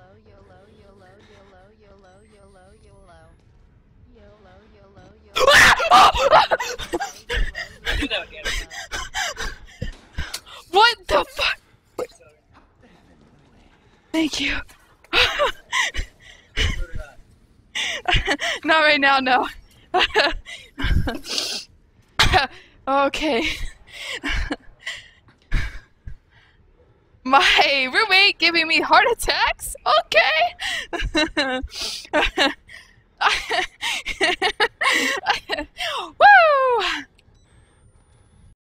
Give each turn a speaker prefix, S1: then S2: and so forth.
S1: YOLO, YOLO, YOLO, YOLO, YOLO, YOLO, YOLO. YOLO, YOLO, YOLO. Ah! Ah! Ah!
S2: I knew that would get him.
S3: What the fuck? Thank you. Not right now, no. okay. My roommate giving me heart attacks? Okay.